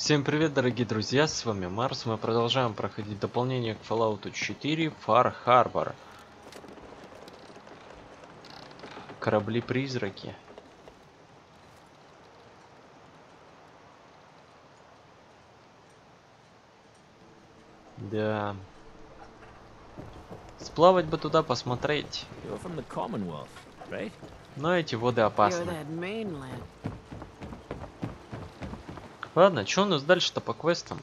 Всем привет, дорогие друзья, с вами Марс. Мы продолжаем проходить дополнение к Fallout 4 Far Harbor. Корабли-призраки. Да. Сплавать бы туда посмотреть. Но эти воды опасны. Ладно, что у нас дальше-то по квестам?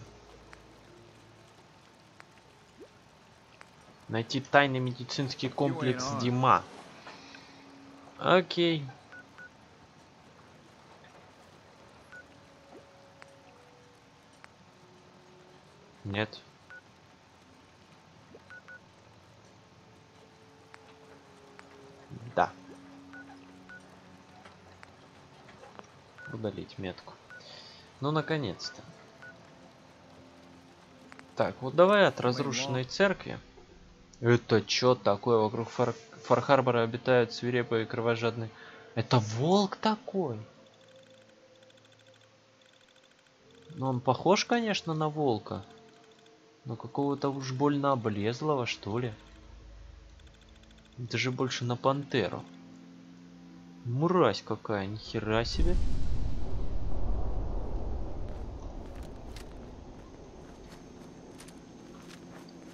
Найти тайный медицинский комплекс. Дима. Окей. Нет. Да. Удалить метку. Ну, наконец-то. Так, вот давай от разрушенной церкви. Это чё такое? Вокруг Фар... Фархарбора обитают свирепые и кровожадные... Это волк такой? Ну, он похож, конечно, на волка. Но какого-то уж больно облезлого, что ли. Это же больше на пантеру. Мразь какая, нихера себе.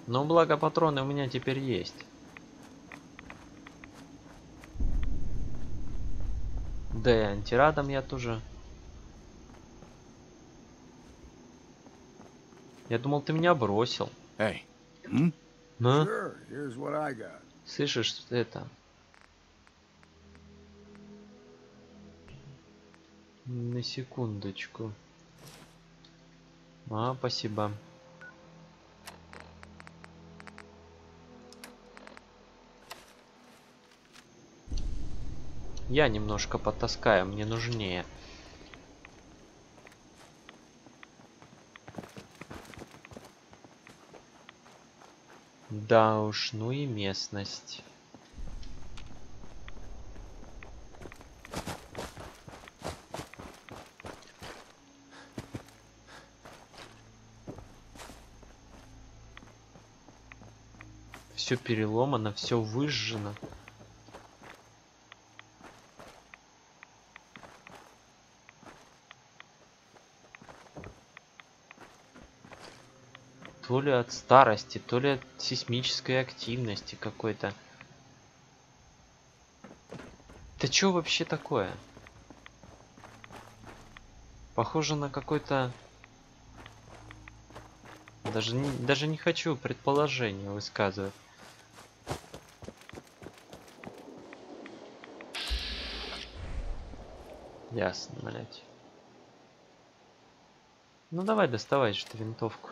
Но благо патроны у меня теперь есть. Да и антирадом я тоже. Я думал, ты меня бросил. Hey. Sure, I got. слышишь это? На секундочку. А, спасибо. Я немножко потаскаю, мне нужнее. Да уж, ну и местность. Все переломано, все выжжено. То ли от старости, то ли от сейсмической активности какой-то. Это что вообще такое? Похоже на какой-то... Даже не, даже не хочу предположение высказывать. Ясно, блять. Ну давай доставай что винтовку.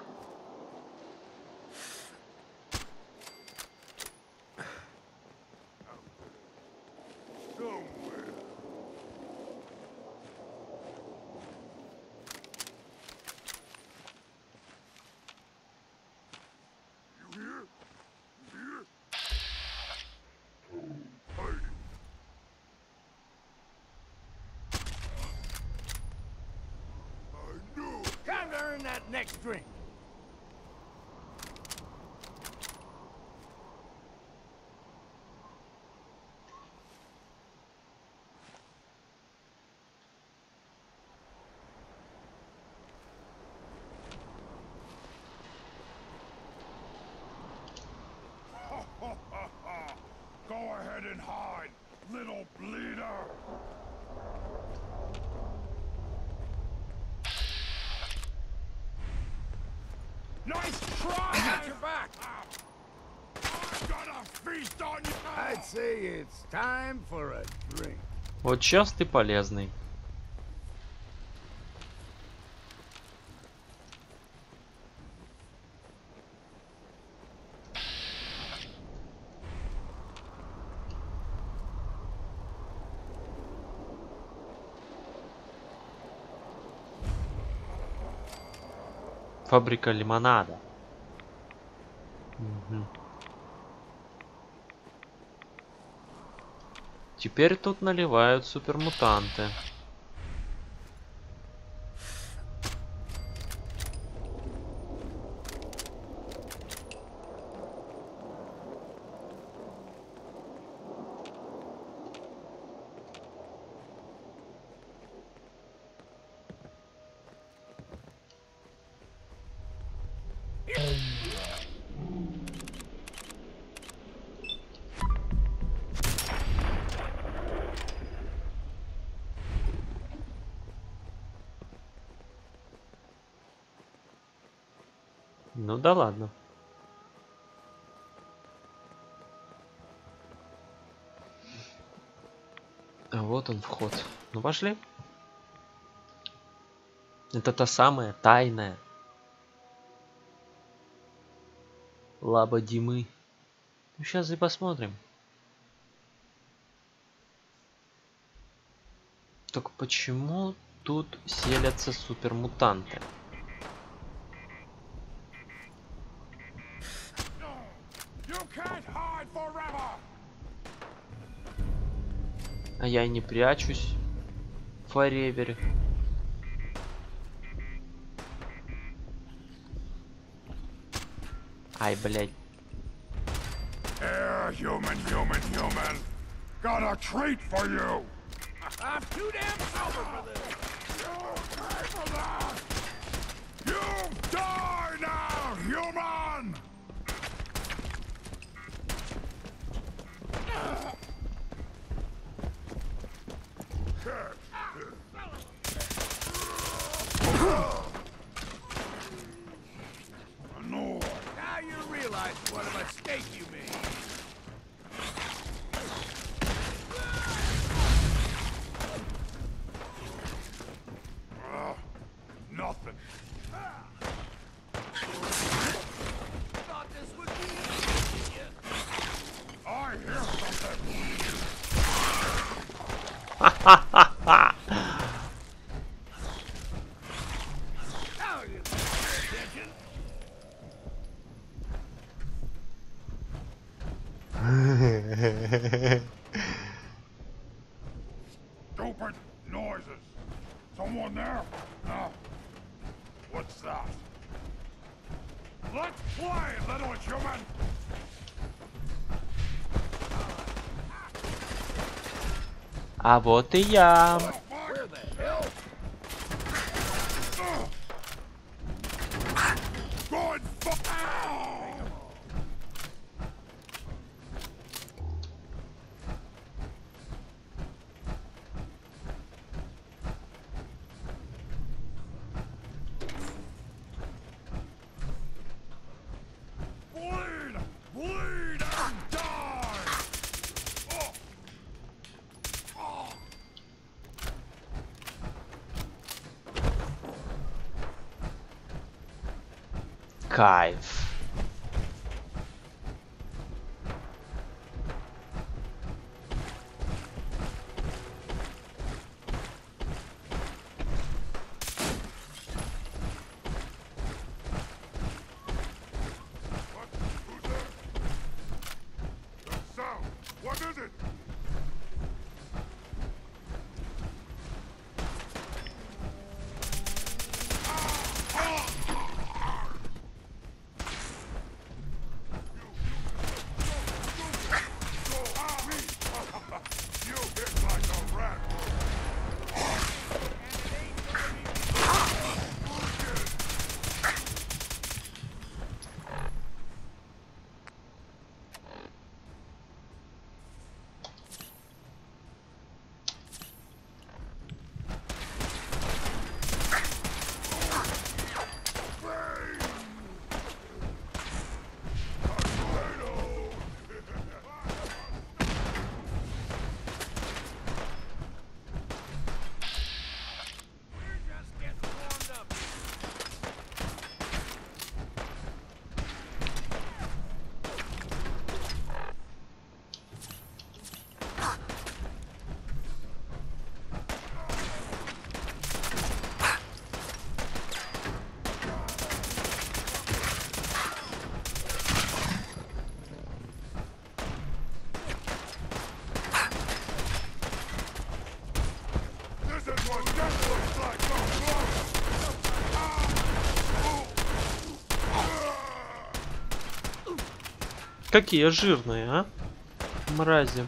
Вот сейчас ты полезный. Фабрика лимонада. Мгм. Теперь тут наливают супермутанты. Вход. Ну пошли. Это та самая тайная лаба Димы. Ну сейчас и посмотрим. Так почему тут селятся супермутанты? You can't hide forever! А я и не прячусь. Форевере. Ай, блядь. Here, human, human, human. Got a treat for you. I'm too damn sober for this. You pay for that. You die now, human. No. Now you realize what a mistake you made. Ugh, nothing. Thought this would be easy. I hear something. Now you pay attention. Stupid noises. Someone there? No. What's that? Let's play, little human. А вот и я. Archive. Какие жирные, а? Мрази.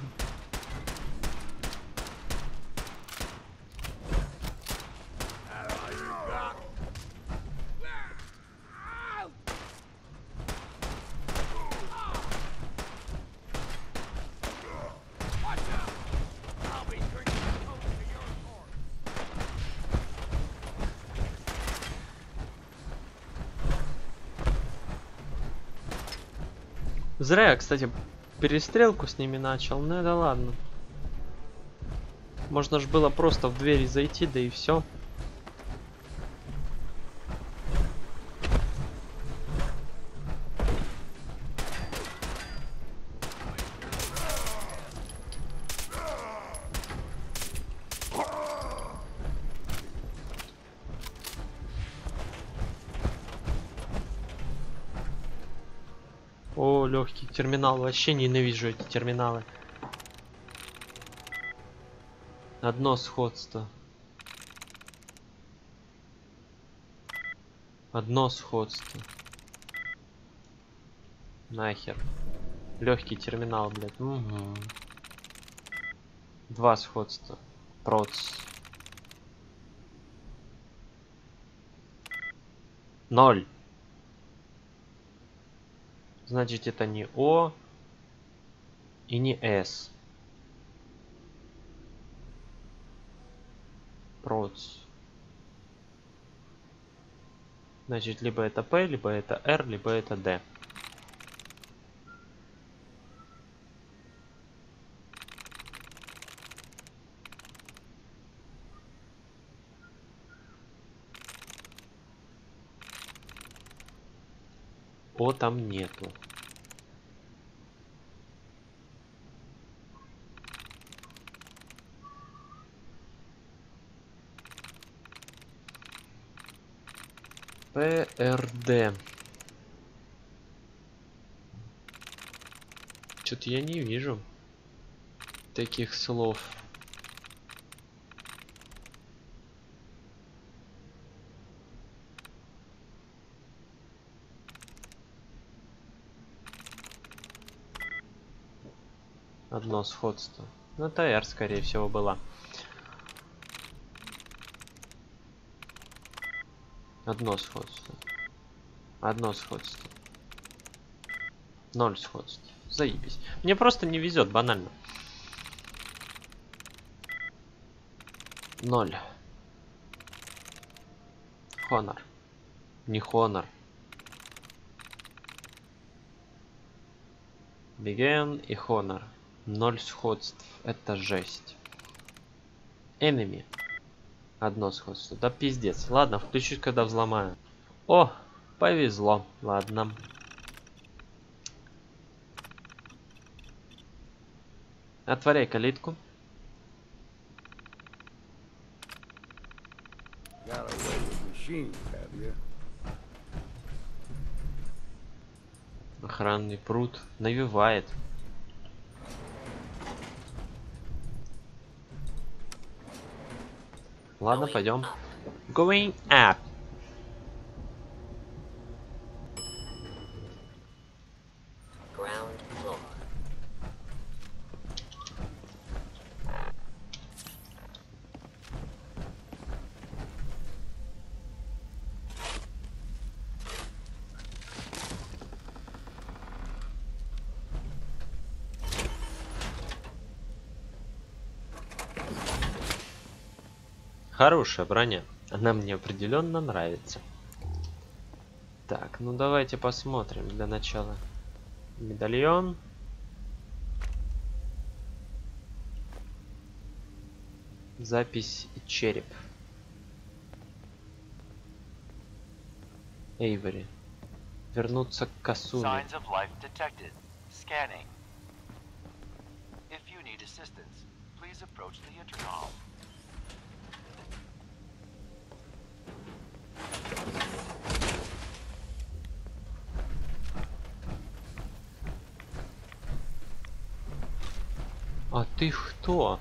Зря я, кстати, перестрелку с ними начал. Ну да ладно. Можно ж было просто в двери зайти, да и все. О, легкий терминал. Вообще ненавижу эти терминалы. Одно сходство. Одно сходство. Нахер. Легкий терминал, блядь. Угу. Два сходства. Проц. Ноль. Значит, это не О и не С. Проц. Значит, либо это П, либо это R, либо это D. О там нету. ПРД. Что-то я не вижу таких слов. Одно сходство. Ну, R, скорее всего, была. Одно сходство. Одно сходство. Ноль сходств. Заебись. Мне просто не везет, банально. Ноль. Хонор. Не Хонор. Беген и Хонор. Ноль сходств. Это жесть. Enemy. Одно сходство. Да пиздец. Ладно, включусь, когда взломаю. О, повезло. Ладно. Отворяй калитку. Охранный пруд. Навевает. Ладно, пойдем. Going up. Хорошая броня. Она мне определенно нравится. Так, ну давайте посмотрим для начала. Медальон. Запись череп. Эйвори. Вернуться к Касуне. А ты кто?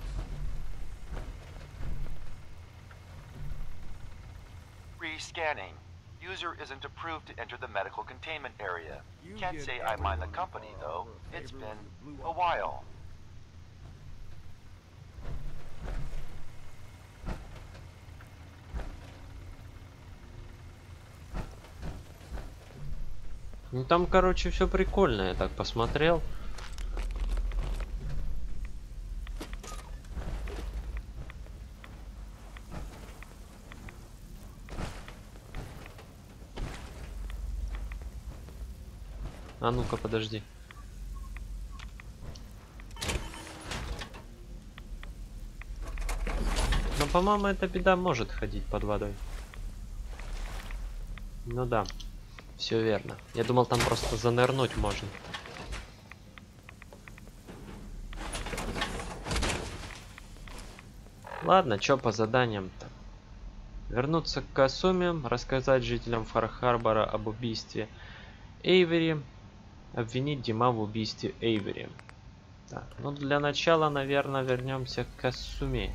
Rescanning. User isn't approved to enter the medical containment area. You Can't get say I mind the everyone company all though. over It's paper been blue a eyes. while. Ну там, короче, все прикольно, я так посмотрел. А ну-ка, подожди. Но, по-моему, эта беда может ходить под водой. Ну да все верно. Я думал, там просто занырнуть можно. Ладно, чё по заданиям-то? Вернуться к Касуме, рассказать жителям Фархарбора об убийстве Эйвери, обвинить Дима в убийстве Эйвери. Так, ну для начала, наверное, вернемся к Касуме.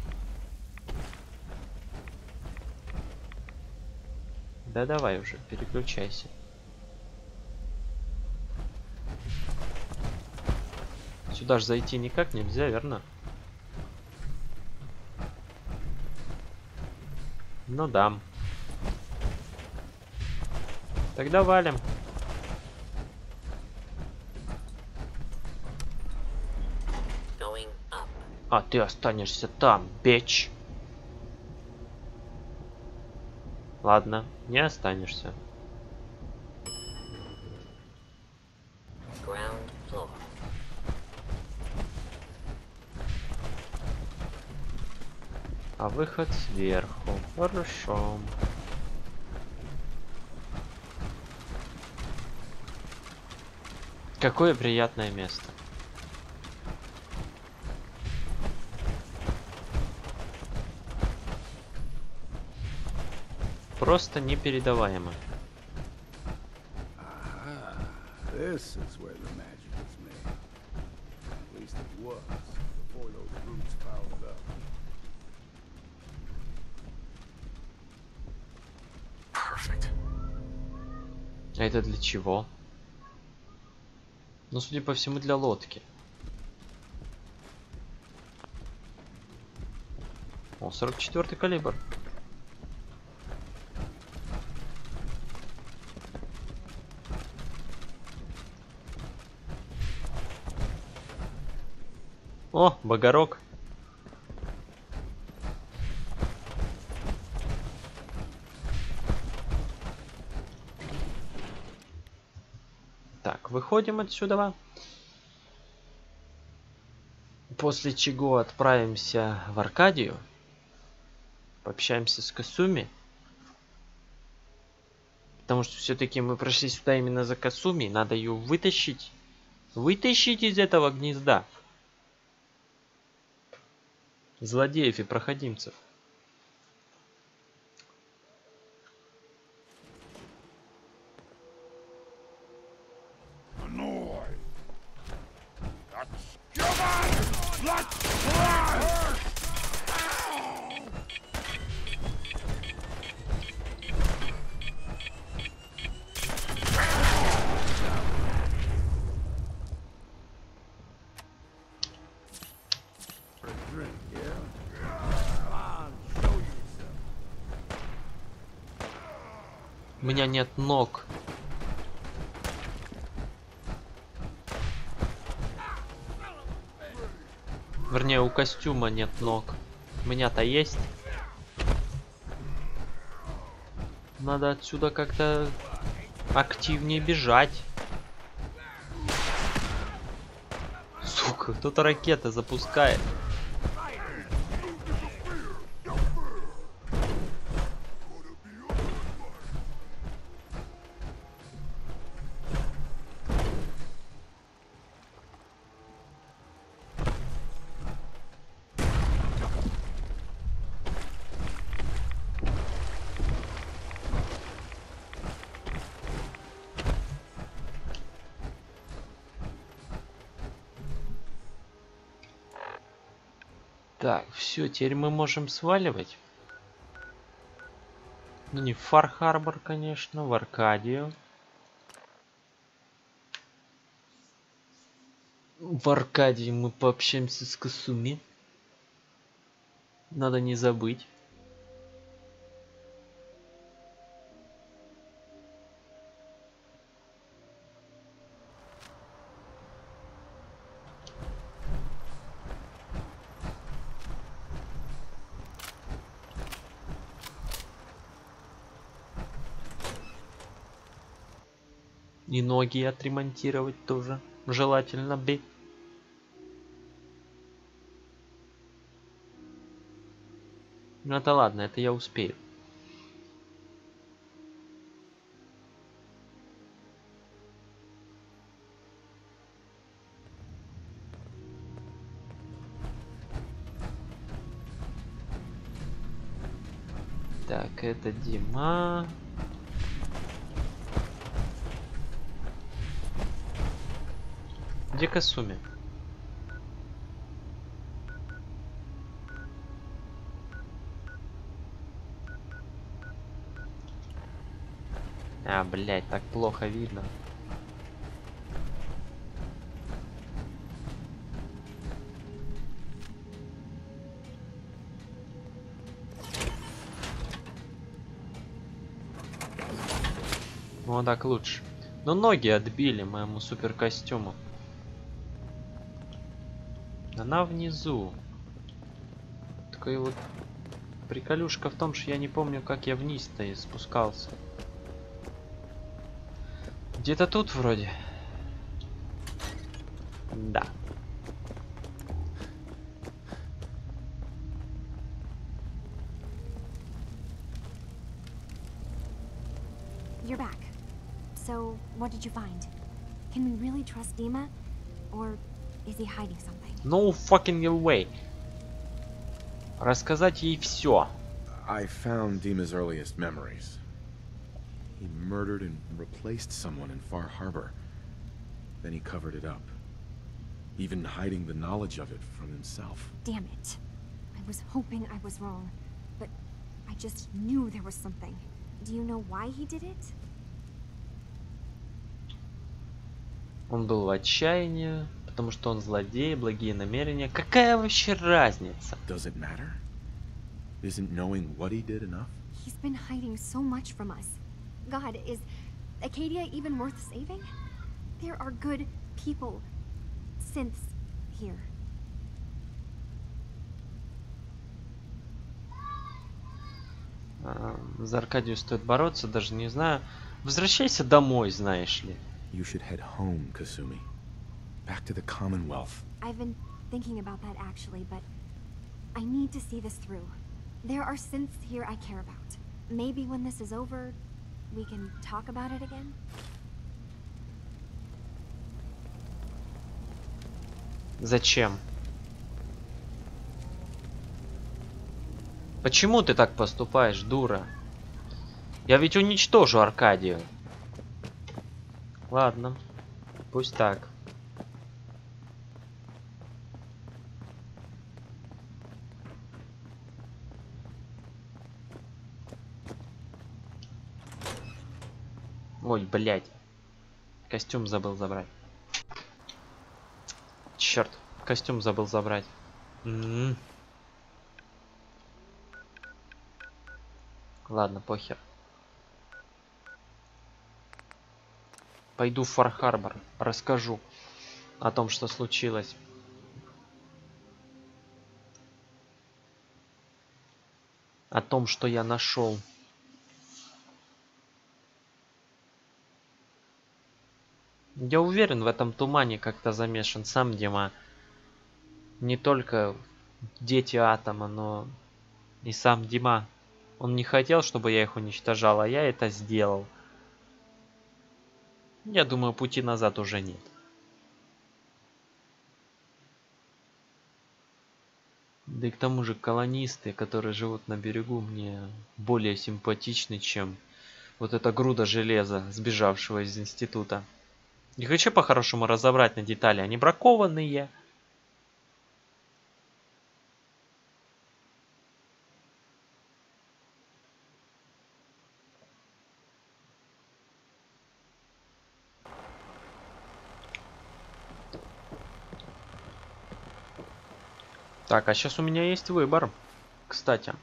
Да давай уже, переключайся. Сюда же зайти никак нельзя, верно? Ну да. Тогда валим. А ты останешься там, бич. Ладно, не останешься. А выход сверху. Хорошо. Какое приятное место. Просто непередаваемо. This is where the magic is made. At least it was, before those roots piled up. Perfect. А это для чего? Ну, судя по всему, для лодки. О, 44 калибр. О, Богорок. Так, выходим отсюда. После чего отправимся в Аркадию. Пообщаемся с Касуми. Потому что все-таки мы прошли сюда именно за Касуми. Надо ее вытащить. Вытащить из этого гнезда. Злодеев и проходимцев. Drink, yeah? У меня нет ног. Вернее, у костюма нет ног. У меня-то есть. Надо отсюда как-то активнее бежать. Сука, кто-то ракеты запускает. Все, теперь мы можем сваливать. Ну не в Фар-Харбор, конечно, в Аркадию. В Аркадии мы пообщаемся с Касуми. Надо не забыть. И ноги отремонтировать тоже. Желательно бы. Ну это ладно, это я успею. Так, это Дима. Где Касуми? А, блять, так плохо видно. Ну так лучше. Но ноги отбили моему супер костюму. Она внизу. Такой вот приколюшка в том, что я не помню, как я вниз-то и спускался. Где-то тут вроде. Да. You're back. So, what did you find? Can we really trust Dima? Or is he hiding something? No fucking way. Рассказать ей все. I found Dima's earliest memories. He murdered and replaced someone in Far Harbor. Then he covered it up. Even hiding the knowledge of it from himself. Damn it. I was hoping I was wrong, but I just knew there was something. Do you know why he did it? Он был в отчаянии, Потому что он злодей, благие намерения. Какая вообще разница? Does it matter? Isn't knowing what he did enough? He's been hiding so much from us. God, is Acadia even worth saving? There are good people, synths here. А, За Аркадию стоит бороться, даже не знаю. Возвращайся домой, знаешь ли. You should head home, Kasumi. Back to the Commonwealth. I've been thinking about that actually, but I need to see this through. There are synths here I care about. Maybe when this is over, we can talk about it again? Зачем? Почему ты так поступаешь, дура? Я ведь уничтожу Аркадию. Ладно, пусть так. Ой, блядь. Костюм забыл забрать. Черт, костюм забыл забрать. М-м. Ладно, похер. Пойду в Фар-Харбор, расскажу о том, что случилось. О том, что я нашел. Я уверен, в этом тумане как-то замешан сам Дима. Не только дети Атома, но и сам Дима. Он не хотел, чтобы я их уничтожал, а я это сделал. Я думаю, пути назад уже нет. Да и к тому же колонисты, которые живут на берегу, мне более симпатичны, чем вот эта груда железа, сбежавшего из института. Не хочу по-хорошему разобрать на детали, они бракованные. Так, а сейчас у меня есть выбор, кстати.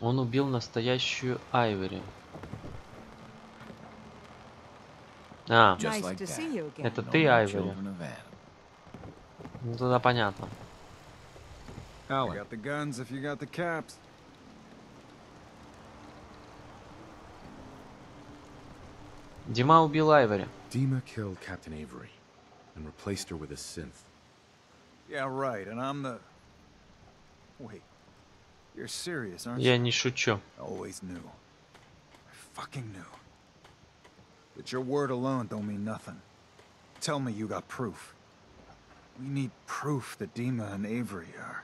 Он убил настоящую Айвери. А, like это ты, Айвери. Ну тогда понятно. Дима убил killed Captain Avery and replaced her with a synth. Yeah, right, and I'm the... Wait. You're serious, aren't Я you? не шучу. I always knew. I fucking knew. But your word alone don't mean nothing. Tell me you got proof. We need proof that Dima and Avery are...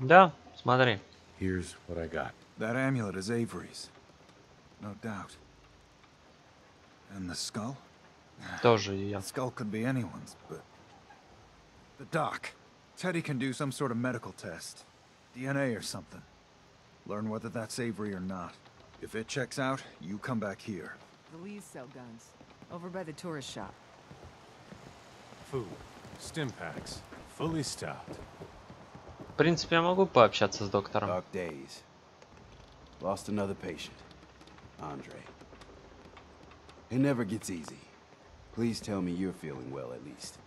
Да, смотри. Here's what I got. That amulet is Avery's. No doubt. And the skull? Тоже ее. The skull could be anyone's, but... The doc. Teddy can do some sort of medical test. DNA or something. Learn whether that's Avery or not. If it checks out, you come back here. The Lees sell guns. Over by the tourist shop. Food. Stim packs. Fully stocked. В принципе, я могу пообщаться с доктором. Dark days. Lost another patient. Andre. It never gets easy. Please tell me you're feeling well at least.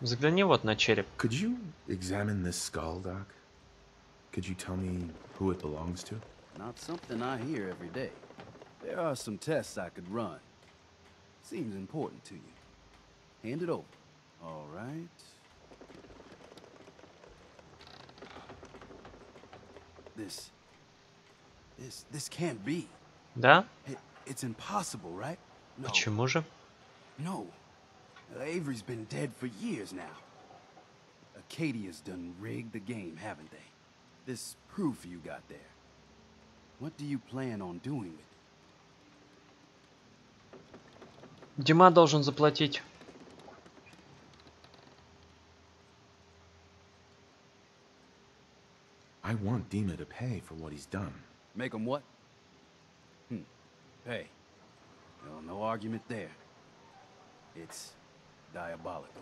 Взгляни вот на череп. Could you examine this skull, Doc? Could you tell me who it belongs to? Not something I hear every day. There are some tests I could run. Seems important to you. Hand it over. All right. This... This... This can't be. Да? It, it's impossible, right? No. Почему же? No. Avery's been dead for years now. Acadia's done rigged the game, haven't they? This proof you got there. What do you plan on doing with it? Дима должен заплатить. I want Dima to pay for what he's done. Make him what? Hmm. Pay. Well, no argument there. It's diabolical.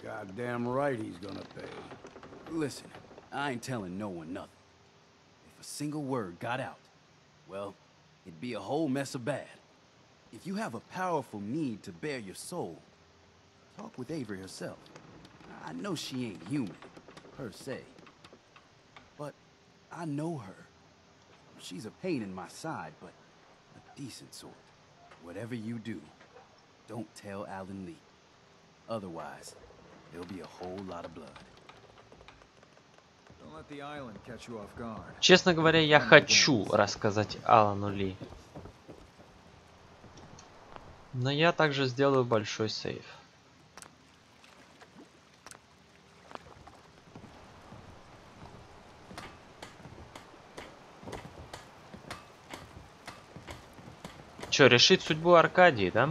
Goddamn right he's gonna pay. Listen, I ain't telling no one nothing. If a single word got out, well, it'd be a whole mess of bad. If you have a powerful need to bare your soul, talk with Avery herself. I know she ain't human, per se. But I know her. She's a pain in my side, but a decent sort. Whatever you do, don't tell Alan Lee. Otherwise, there'll be a whole lot of blood. Don't let the island catch you off guard. Честно говоря, я хочу рассказать Алану Ли. Но я также сделаю большой сейф. Чё, решить судьбу Аркадии, да?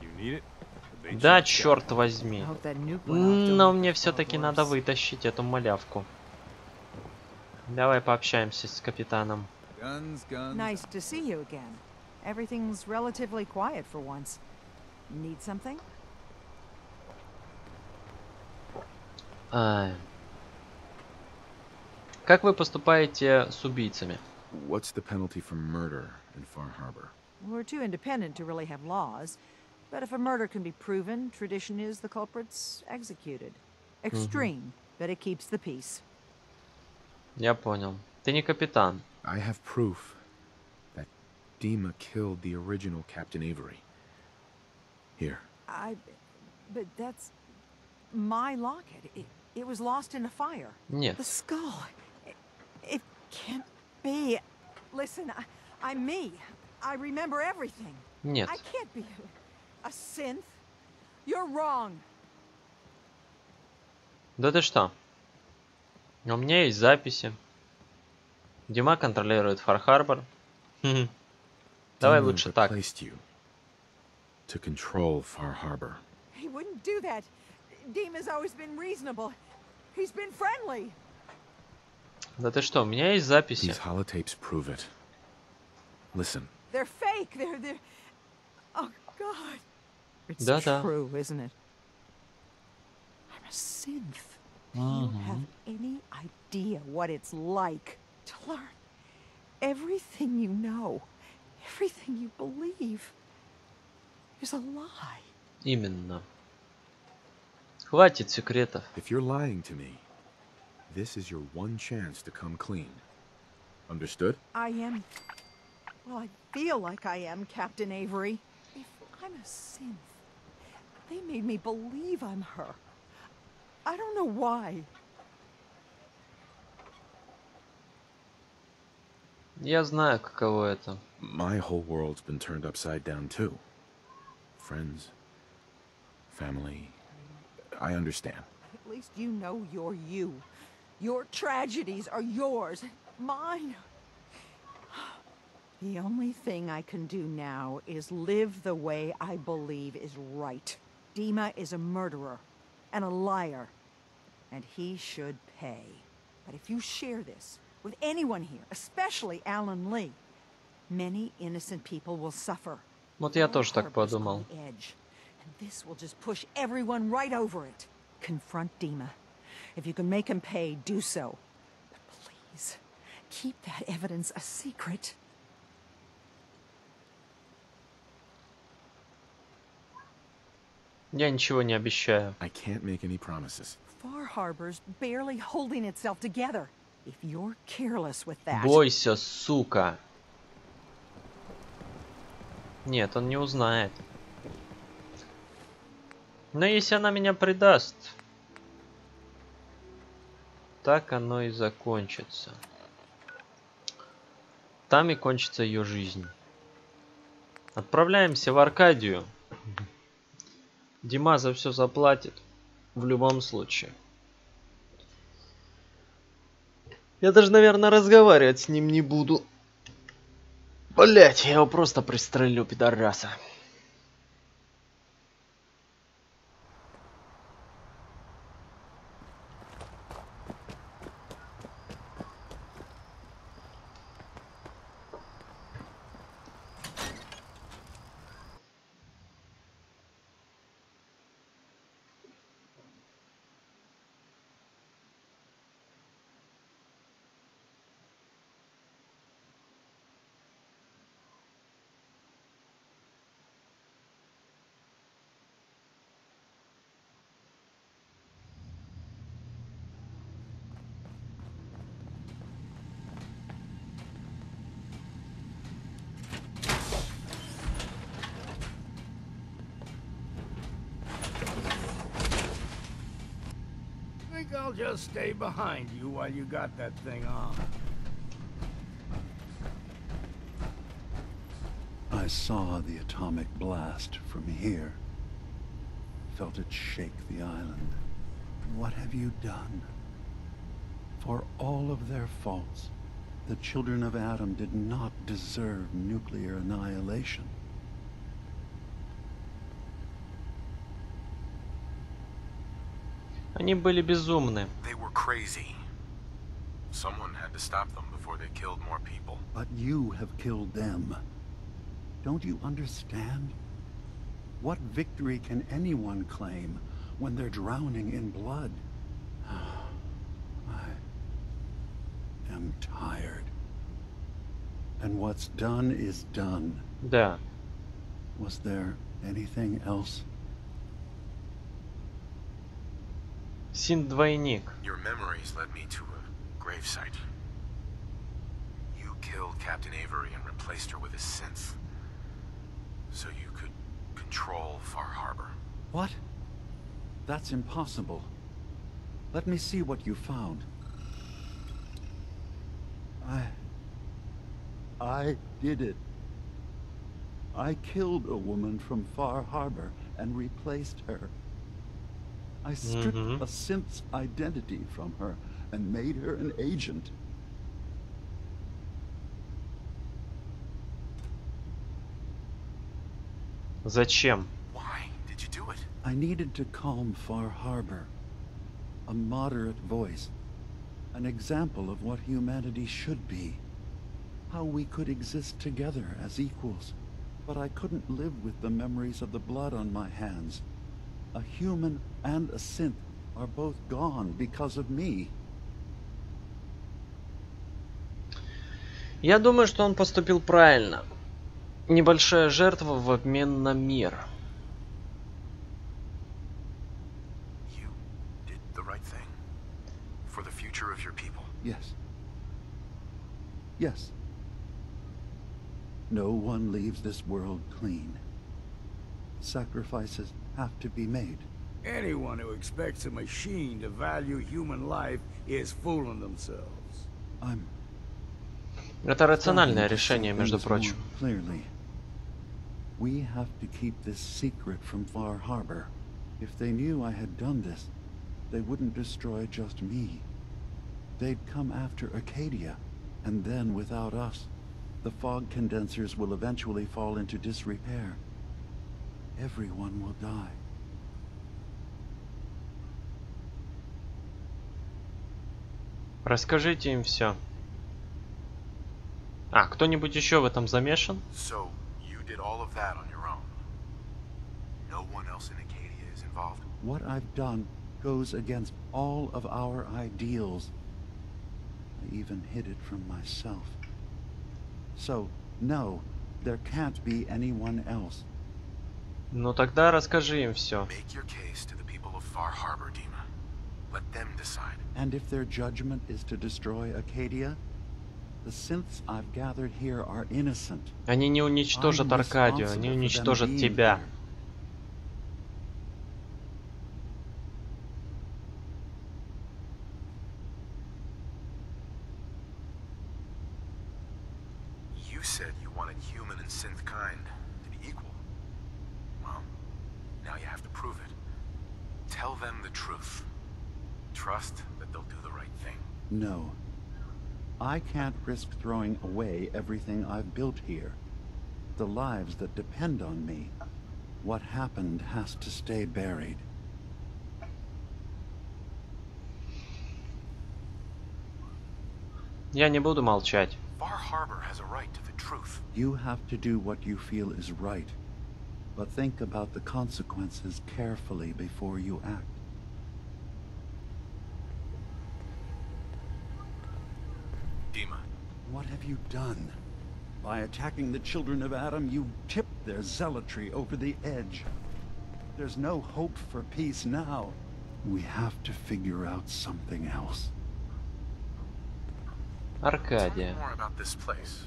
You need it? The bait Да, черт возьми. Но мне все-таки надо вытащить эту малявку. Давай пообщаемся с капитаном. Guns, guns. Nice to see you again. Everything's relatively quiet for once. Need something? Ай. Как вы поступаете с убийцами? What's the penalty for murder in Far Harbor? We're too independent to really have laws. But if a murder can be proven, tradition is the culprit's executed. Extreme, but it keeps the peace. Я понял. Ты не капитан. I have proof that Dima killed the original Captain Avery. Here. I. But that's. my locket. It, it was lost in a fire. Нет. The skull. It, it can't be. Listen, I, I'm me. I remember everything. Нет. I can't be a, synth. You're wrong. Да ты что? У меня есть записи. Дима контролирует Фар-Харбор. Хм. Давай лучше так. to control Far Harbor. He wouldn't do that. Dima's always been reasonable. He's been friendly. Да ты что, у меня есть записи. These holotapes prove it. Listen, They're fake. They're they're. Oh God. It's Да-да. true, isn't it? I'm a synth. Do you have any idea what it's like to learn everything you know, everything you believe is a lie? Именно. Хватит секретов. if you're lying to me, This is your one chance to come clean. Understood? I am. Well, I feel like I am, Captain Avery. If I'm a synth, they made me believe I'm her. I don't know why. Я знаю, каково это. My whole world's been turned upside down too. Friends, family. I understand. At least you know you're you. Your tragedies are yours. Mine. The only thing I can do now is live the way I believe is right. Dima is a murderer and a liar, and he should pay. But if you share this with anyone here, especially Alan Lee, many innocent people will suffer. Вот я тоже так Harper's on подумал. the edge, and this will just push everyone right over it. Confront Dima. If you can make him pay, do so. But please, keep that evidence a secret. Я ничего не обещаю. I can't make any promises. Far Harbor's barely holding itself together. If you're careless with that, Бойся, сука. Нет, он не узнает. Но если она меня предаст, так оно и закончится. Там и кончится ее жизнь. Отправляемся в Аркадию. Дима за все заплатит. В любом случае. Я даже, наверное, разговаривать с ним не буду. Блять, я его просто пристрелю, пидораса. I'll just stay behind you while you got that thing on. I saw the atomic blast from here. Felt it shake the island. What have you done? For all of their faults, the children of Adam did not deserve nuclear annihilation. Они были безумны. They were crazy. Someone had to stop them before they killed more people. But you have killed them. Don't you understand? What victory can anyone claim when they're drowning in blood? I am tired. And what's done is done. Да. Was there anything else? Син-двойник. Your memories led me to a gravesite. You killed Captain Avery and replaced her with a synth. So you could control Far Harbor. What? That's impossible. Let me see what you found. I... I did it. I killed a woman from Far Harbor and replaced her. I stripped Mhm. a synth's identity from her and made her an agent. Зачем? Why did you do it? I needed to calm Far Harbor. A moderate voice. An example of what humanity should be. How we could exist together as equals. But I couldn't live with the memories of the blood on my hands. A human and a synth are both gone because of me. Я думаю, что он поступил правильно. Небольшая жертва в обмен на мир. You did the right thing. For the future Yes. Yes. No one leaves this world clean. Sacrifices have to be made. Anyone who expects a machine to value human life is fooling themselves. I'm Это рациональное starting to решение, see между things прочим. more Clearly. We have to keep this secret from Far Harbor. If they knew I had done this, they wouldn't destroy just me. They'd come after Acadia, and then without us, the fog condensers will eventually fall into disrepair. Everyone will die. Расскажите им все. А, кто-нибудь еще в этом замешан? So, you did all of that on your own. No one else in Acadia is involved. What I've done goes against all of our ideals. I even hid it from myself. So, no, there can't be anyone else. Ну тогда расскажи им все. And if their judgment is to destroy Acadia, the synths I've gathered here are innocent. Они не уничтожат Аркадию, они уничтожат тебя. here. risk throwing away everything I've built here. The lives that depend on me. What happened has to stay buried. Я не буду молчать. Far Harbor has a right to the truth. You have to do what you feel is right. But think about the consequences carefully before you act. What have you done? By attacking the children of Adam, you tipped their zealotry over the edge. There's no hope for peace now. We have to figure out something else. tell me Аркадия. more about this place.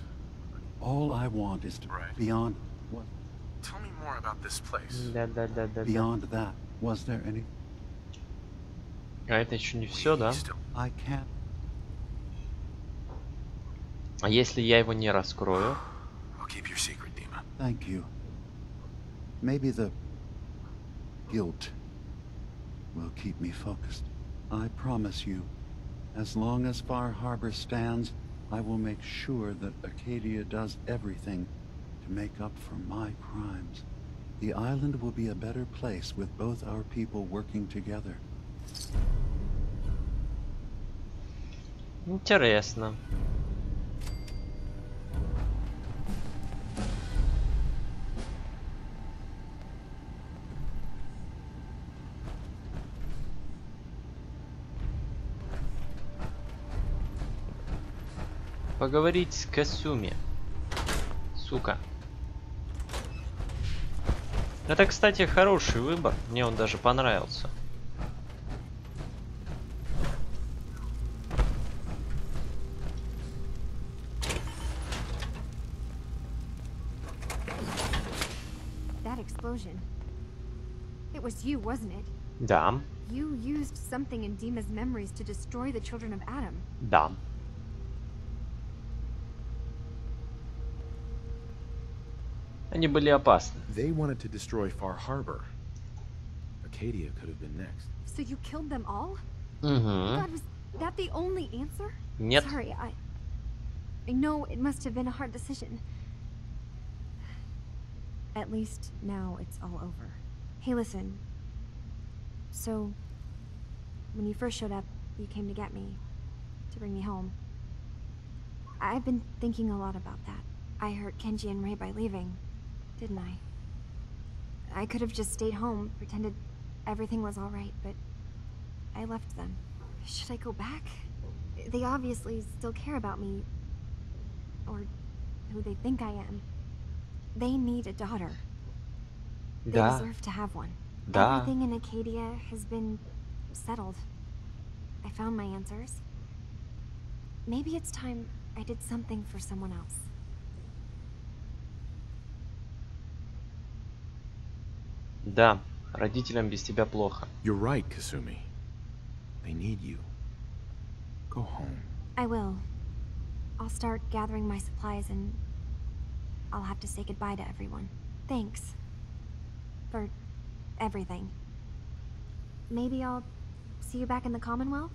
All I want is to Right. beyond what Tell me more about this place. Да-да-да-да. beyond that. Was there any А это еще не все, да? Still, I can't А если я его не раскрою? I'll keep your secret, Dima. thank you. Maybe the guilt will keep me focused. I promise you, as long as Far Harbor stands, I will make sure that Acadia does everything to make up for my crimes. The island will be a better place with both our people working together. Интересно. Поговорить с Касуми. Сука. Это, кстати, хороший выбор. Мне он даже понравился. Да, You Они были опасны. They wanted to destroy Far Harbor. Acadia could have been next. So you killed them all? Угу. God, was that the only answer? Нет. Sorry, I... I know it must have been a hard decision. At least now it's all over. Hey, listen. So, when you first showed up, you came to get me, to bring me home. I've been thinking a lot about that. I hurt Kenji and Ray by leaving, didn't I? I could have just stayed home, pretended everything was all right, but I left them. Should I go back? They obviously still care about me, or who they think I am. They need a daughter. They da. deserve to have one. Da. Everything in Acadia has been settled. I found my answers. Maybe it's time I did something for someone else. Да, родителям без тебя плохо. You're right, Kasumi. They need you. Go home. I will. I'll start gathering my supplies and I'll have to say goodbye to everyone. Thanks. For everything. Maybe I'll see you back in the Commonwealth?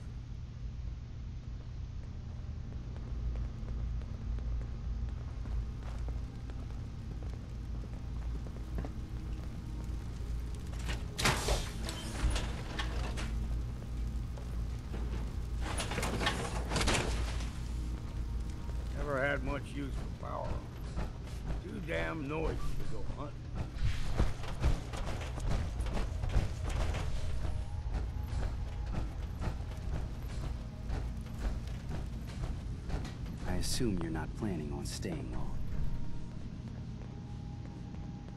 Assume you're not planning on staying long.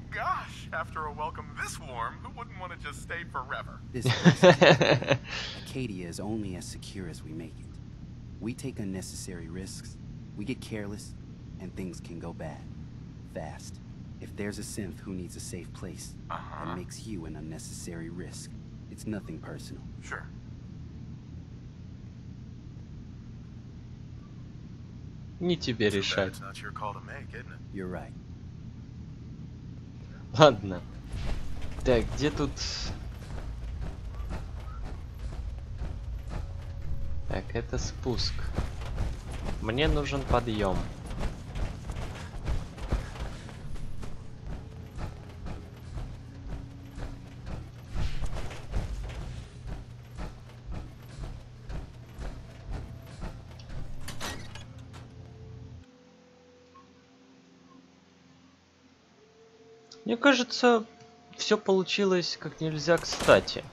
Gosh, after a welcome this warm, who wouldn't want to just stay forever? This place- Acadia is only as secure as we make it. We take unnecessary risks, we get careless, and things can go bad. Fast. If there's a synth who needs a safe place, that uh-huh. makes you an unnecessary risk. It's nothing personal. Sure. It? You're right. Ладно. Так, где тут... Так, это спуск. Мне нужен подъем. Мне кажется, все получилось как нельзя кстати.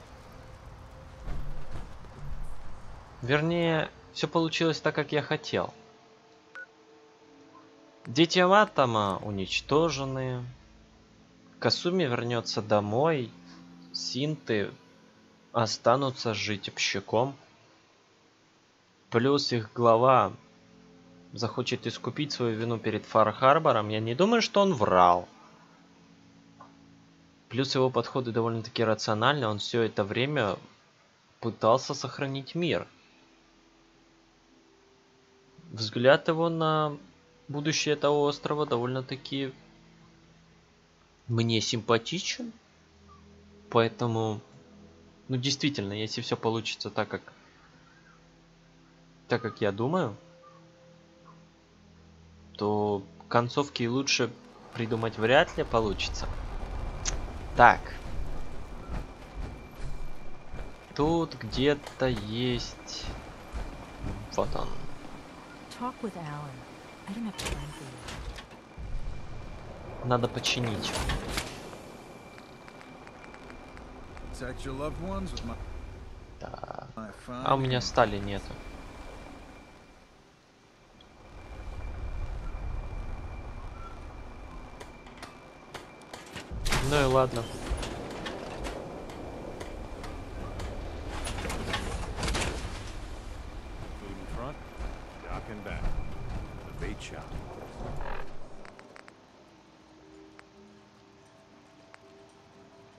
Вернее, все получилось так, как я хотел. Дети Атома уничтожены. Касуми вернется домой. Синты останутся жить общаком. Плюс их глава захочет искупить свою вину перед Фар-Харбором. Я не думаю, что он врал. Плюс его подходы довольно-таки рациональны. Он все это время пытался сохранить мир. Взгляд его на будущее этого острова довольно-таки мне симпатичен. Поэтому, ну действительно, если все получится так, как так, как я думаю, то концовки лучше придумать вряд ли получится. Так. Тут где-то есть... Вот он. Надо починить. Fine А у меня стали нету. Ну и ладно.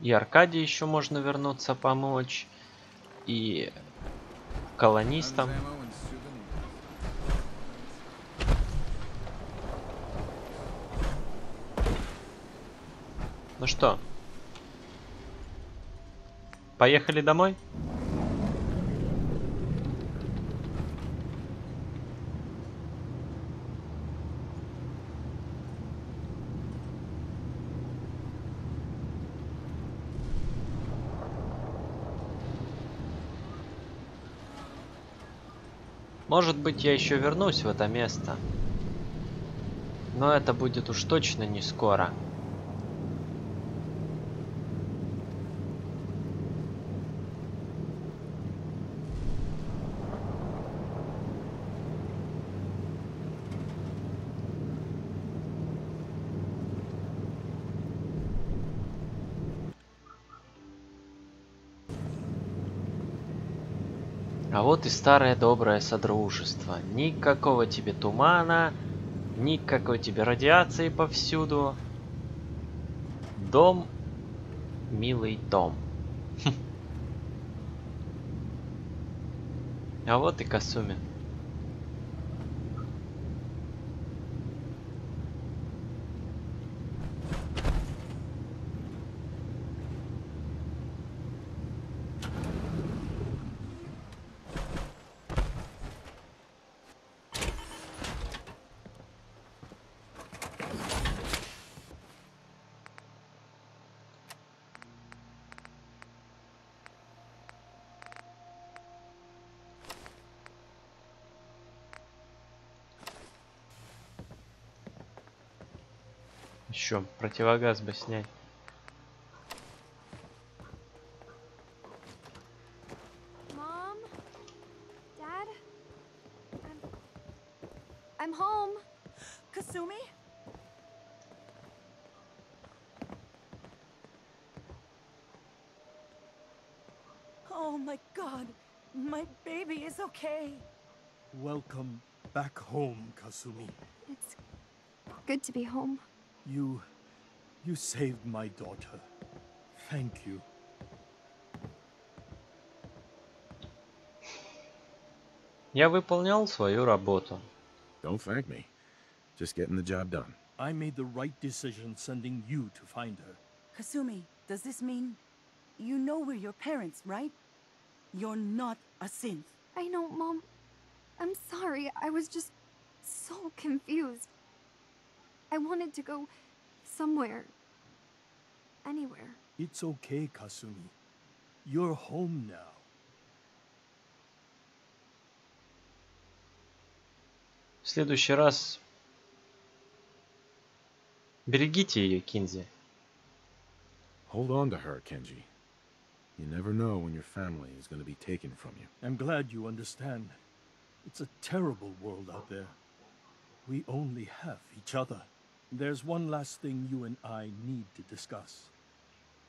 И Аркадии еще можно вернуться помочь. И колонистам. Ну что? Поехали домой? Может быть, я еще вернусь в это место. Но это будет уж точно не скоро. А вот и старое доброе содружество. Никакого тебе тумана, никакой тебе радиации повсюду. Дом, милый дом. А вот и Касуми. Еще противогаз бы снять. Mom? Dad? I'm... I'm home. Kasumi? Oh my god, my baby is okay. Welcome back home, Kasumi. It's good to be home. You... you saved my daughter. Thank you. Я выполнял свою работу. Don't thank me. Just getting the job done. I made the right decision sending you to find her. Kasumi, does this mean you know we're your parents, right? You're not a synth. I know, Mom. I'm sorry. I was just so confused. I wanted to go somewhere. Anywhere. It's okay, Kasumi. You're home now. В следующий раз берегите ее, Кинзи. Hold on to her, Kenji. You never know when your family is going to be taken from you. I'm glad you understand. It's a terrible world out there. We only have each other. There's one last thing you and I need to discuss.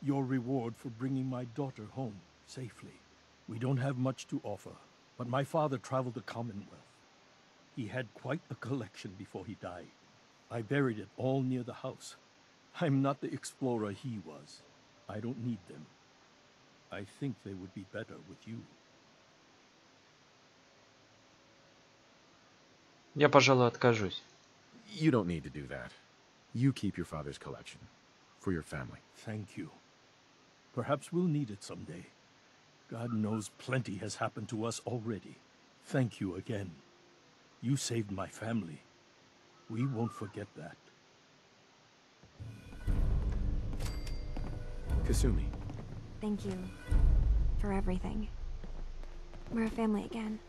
Your reward for bringing my daughter home safely. We don't have much to offer, but my father traveled the Commonwealth. He had quite a collection before he died. I buried it all near the house. I'm not the explorer he was. I don't need them. I think they would be better with you. Я, пожалуй, откажусь. You don't need to do that. You keep your father's collection. For your family. Thank you. Perhaps we'll need it someday. God knows plenty has happened to us already. Thank you again. You saved my family. We won't forget that. Kasumi. Thank you for everything. We're a family again.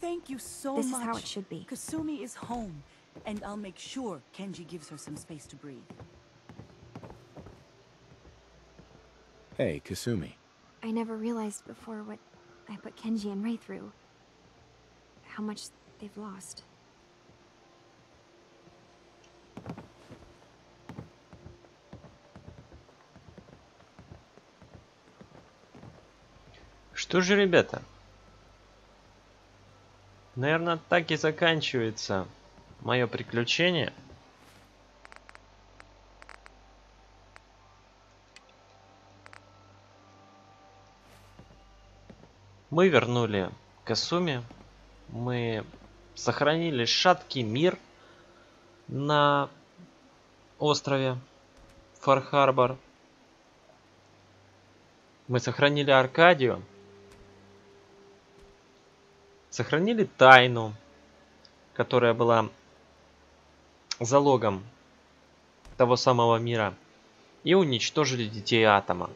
Thank you so This is much. how it should be. Kasumi is home, and I'll make sure Kenji gives her some space to breathe. Hey, Kasumi. I never realized before what I put Kenji and Ray through. How much they've lost. Что же, ребята? Наверное, так и заканчивается мое приключение. Мы вернули Касуми. Мы сохранили шаткий мир на острове Фар-Харбор. Мы сохранили Аркадию. Сохранили тайну, которая была залогом того самого мира. И уничтожили детей Атома.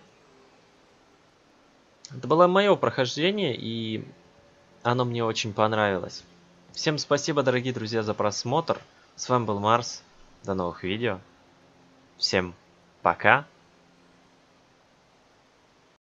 Это было мое прохождение, и оно мне очень понравилось. Всем спасибо, дорогие друзья, за просмотр. С вами был Марс. До новых видео. Всем пока.